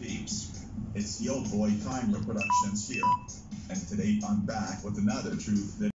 peeps? It's the old boy Timer Productions here, and today I'm back with another truth that.